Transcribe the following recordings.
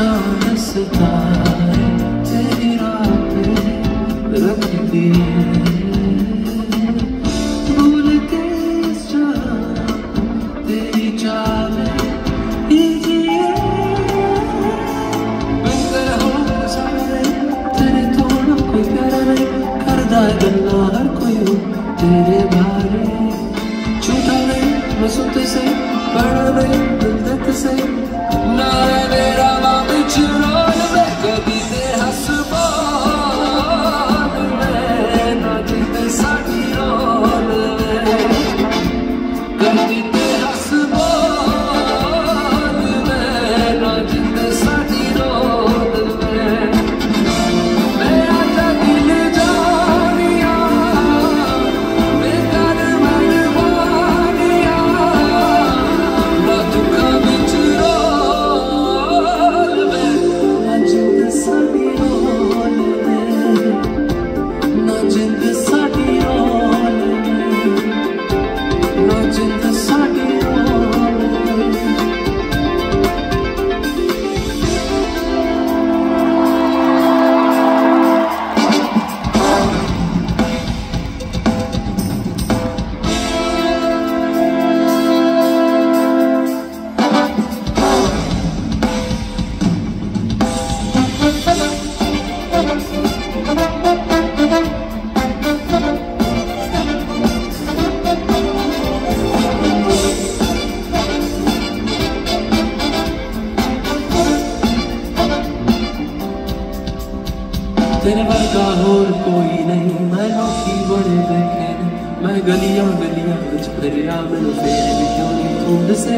coração da जैसा और कोई नहीं, मैं लोकी बड़े बेखैन। मैं गलियाँ गलियाँ बच मैं फेरे भी क्यों नहीं? खुद से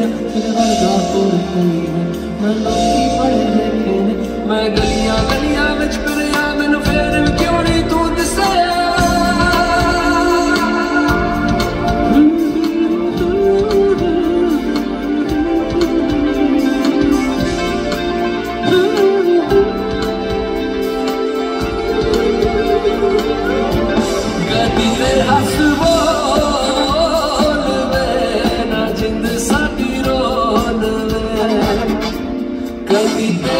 मेरा और कोई नहीं मैं लोकी बड़े बेखैन, मैं गलियाँ गलियाँ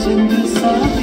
肩的伞